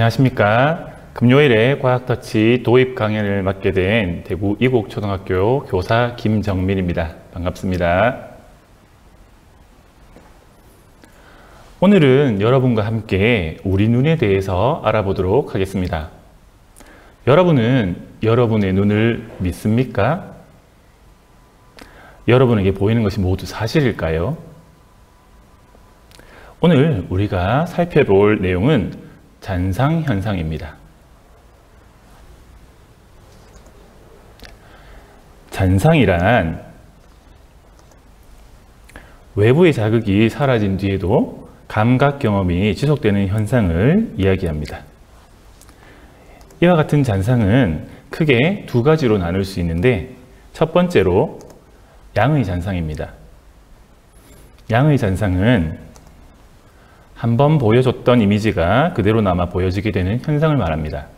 안녕하십니까. 금요일에 과학터치 도입 강연을 맡게 된 대구 이곡초등학교 교사 김정민입니다. 반갑습니다. 오늘은 여러분과 함께 우리 눈에 대해서 알아보도록 하겠습니다. 여러분은 여러분의 눈을 믿습니까? 여러분에게 보이는 것이 모두 사실일까요? 오늘 우리가 살펴볼 내용은 잔상 현상입니다. 잔상이란 외부의 자극이 사라진 뒤에도 감각 경험이 지속되는 현상을 이야기합니다. 이와 같은 잔상은 크게 두 가지로 나눌 수 있는데 첫 번째로 양의 잔상입니다. 양의 잔상은 한번 보여줬던 이미지가 그대로 남아 보여지게 되는 현상을 말합니다.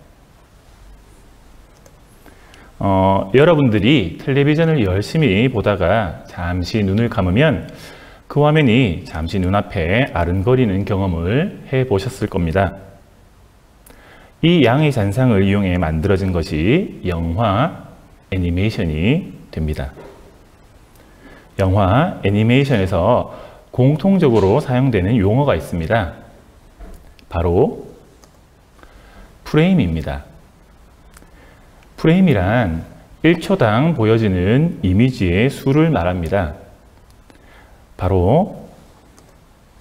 어, 여러분들이 텔레비전을 열심히 보다가 잠시 눈을 감으면 그 화면이 잠시 눈앞에 아른거리는 경험을 해 보셨을 겁니다. 이 양의 잔상을 이용해 만들어진 것이 영화, 애니메이션이 됩니다. 영화, 애니메이션에서 공통적으로 사용되는 용어가 있습니다. 바로 프레임입니다. 프레임이란 1초당 보여지는 이미지의 수를 말합니다. 바로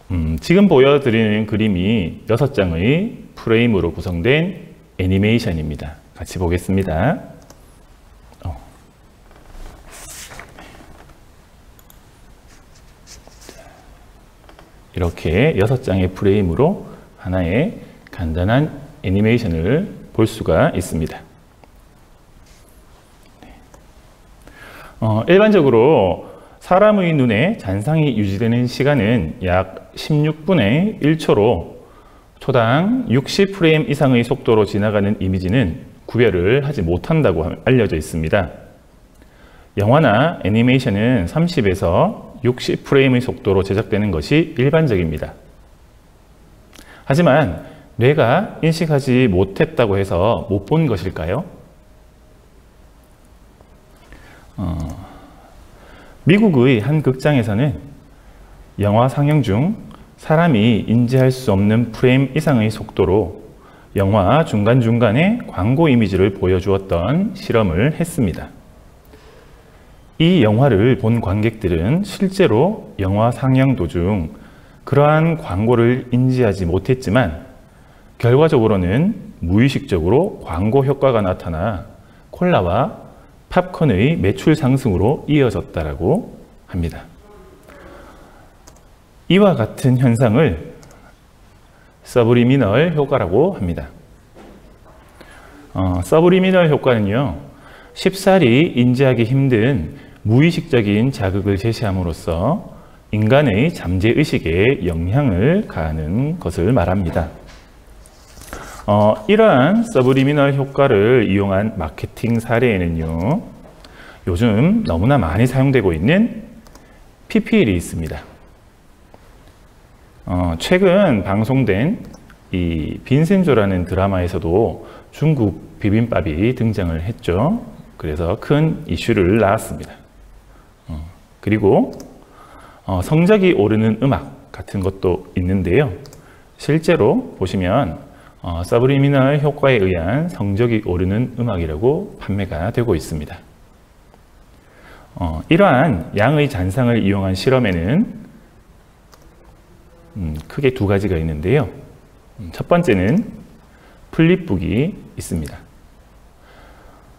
음, 지금 보여드리는 그림이 6장의 프레임으로 구성된 애니메이션입니다. 같이 보겠습니다. 이렇게 6장의 프레임으로 하나의 간단한 애니메이션을 볼 수가 있습니다. 어, 일반적으로 사람의 눈에 잔상이 유지되는 시간은 약 16분의 1초로 초당 60프레임 이상의 속도로 지나가는 이미지는 구별을 하지 못한다고 알려져 있습니다. 영화나 애니메이션은 30에서 60프레임의 속도로 제작되는 것이 일반적입니다. 하지만 뇌가 인식하지 못했다고 해서 못 본 것일까요? 어, 미국의 한 극장에서는 영화 상영 중 사람이 인지할 수 없는 프레임 이상의 속도로 영화 중간중간에 광고 이미지를 보여주었던 실험을 했습니다. 이 영화를 본 관객들은 실제로 영화 상영 도중 그러한 광고를 인지하지 못했지만 결과적으로는 무의식적으로 광고 효과가 나타나 콜라와 팝콘의 매출 상승으로 이어졌다라고 합니다. 이와 같은 현상을 subliminal 효과라고 합니다. 어, subliminal 효과는요, 쉽사리 인지하기 힘든 무의식적인 자극을 제시함으로써 인간의 잠재의식에 영향을 가하는 것을 말합니다. 어, 이러한 subliminal 효과를 이용한 마케팅 사례에는요, 요즘 너무나 많이 사용되고 있는 PPL이 있습니다. 어, 최근 방송된 이 빈센조라는 드라마에서도 중국 비빔밥이 등장을 했죠. 그래서 큰 이슈를 낳았습니다. 어, 그리고 어, 성적이 오르는 음악 같은 것도 있는데요. 실제로 보시면 어, 서브리미널 효과에 의한 성적이 오르는 음악이라고 판매가 되고 있습니다. 어, 이러한 양의 잔상을 이용한 실험에는 음, 크게 두 가지가 있는데요. 음, 첫 번째는 플립북이 있습니다.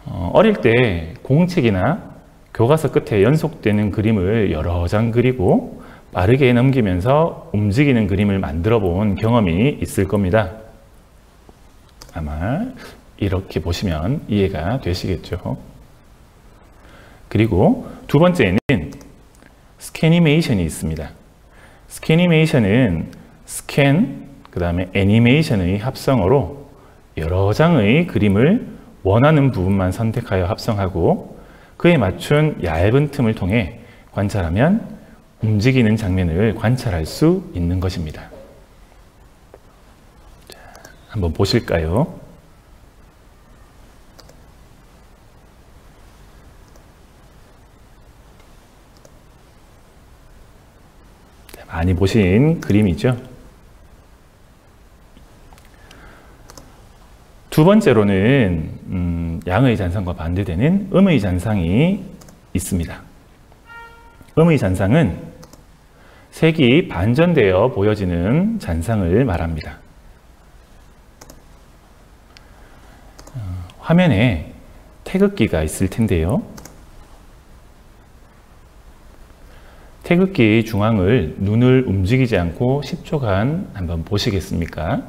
어, 어릴 때 공책이나 교과서 끝에 연속되는 그림을 여러 장 그리고 빠르게 넘기면서 움직이는 그림을 만들어 본 경험이 있을 겁니다. 아마 이렇게 보시면 이해가 되시겠죠. 그리고 두 번째는 스캐니메이션이 있습니다. 스캐니메이션은 스캔, 그 다음에 애니메이션의 합성어로 여러 장의 그림을 원하는 부분만 선택하여 합성하고 그에 맞춘 얇은 틈을 통해 관찰하면 움직이는 장면을 관찰할 수 있는 것입니다. 한번 보실까요? 많이 보신 그림이죠. 두 번째로는 음, 양의 잔상과 반대되는 음의 잔상이 있습니다. 음의 잔상은 색이 반전되어 보여지는 잔상을 말합니다. 어, 화면에 태극기가 있을 텐데요. 태극기 중앙을 눈을 움직이지 않고 10초간 한번 보시겠습니까?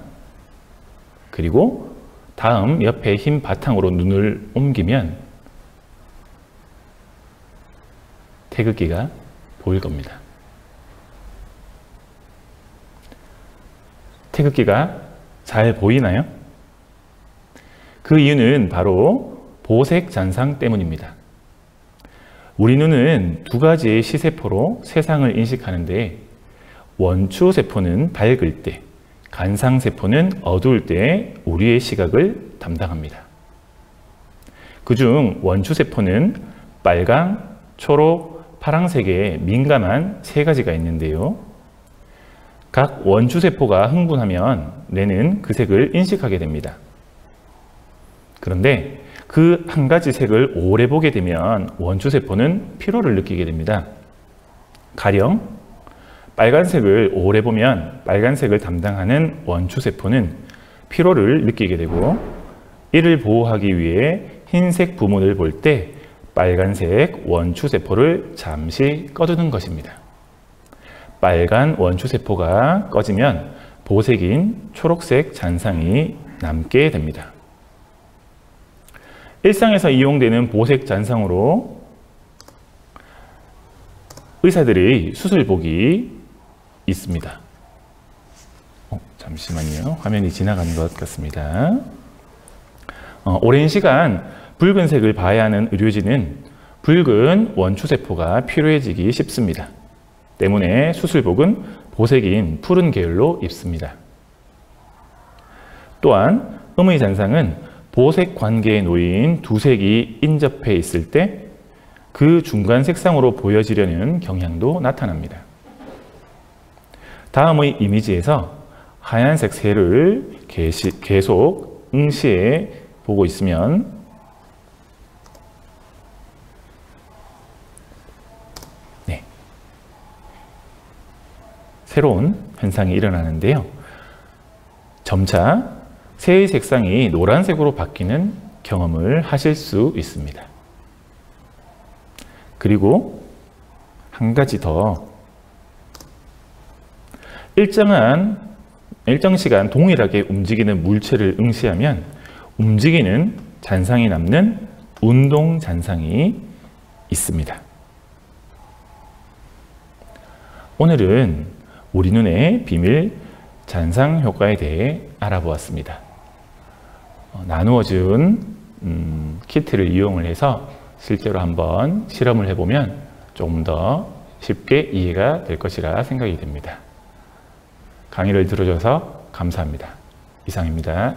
그리고 다음 옆에 흰 바탕으로 눈을 옮기면 태극기가 보일 겁니다. 태극기가 잘 보이나요? 그 이유는 바로 보색 잔상 때문입니다. 우리 눈은 두 가지의 시세포로 세상을 인식하는데 원추세포는 밝을 때, 간상세포는 어두울 때 우리의 시각을 담당합니다. 그중 원추세포는 빨강, 초록, 파랑색에 민감한 세 가지가 있는데요. 각 원추세포가 흥분하면 뇌는 그 색을 인식하게 됩니다. 그런데 그 한 가지 색을 오래 보게 되면 원추세포는 피로를 느끼게 됩니다. 가령 빨간색을 오래 보면 빨간색을 담당하는 원추세포는 피로를 느끼게 되고 이를 보호하기 위해 흰색 부문을 볼 때 빨간색 원추세포를 잠시 꺼두는 것입니다. 빨간 원추세포가 꺼지면 보색인 초록색 잔상이 남게 됩니다. 일상에서 이용되는 보색 잔상으로 의사들의 수술복이 있습니다. 어, 잠시만요. 화면이 지나간 것 같습니다. 어, 오랜 시간 붉은 색을 봐야 하는 의료진은 붉은 원추세포가 필요해지기 쉽습니다. 때문에 수술복은 보색인 푸른 계열로 입습니다. 또한 음의 잔상은 보색 관계에 놓인 두 색이 인접해 있을 때 그 중간 색상으로 보여지려는 경향도 나타납니다. 다음의 이미지에서 하얀색 새를 계속 응시해 보고 있으면 네. 새로운 현상이 일어나는데요. 점차 새의 색상이 노란색으로 바뀌는 경험을 하실 수 있습니다. 그리고 한 가지 더 일정한 일정 시간 동일하게 움직이는 물체를 응시하면 움직이는 잔상이 남는 운동 잔상이 있습니다. 오늘은 우리 눈의 비밀 잔상 효과에 대해 알아보았습니다. 어, 나누어준 음, 키트를 이용을 해서 실제로 한번 실험을 해보면 조금 더 쉽게 이해가 될 것이라 생각이 됩니다. 강의를 들어줘서 감사합니다. 이상입니다.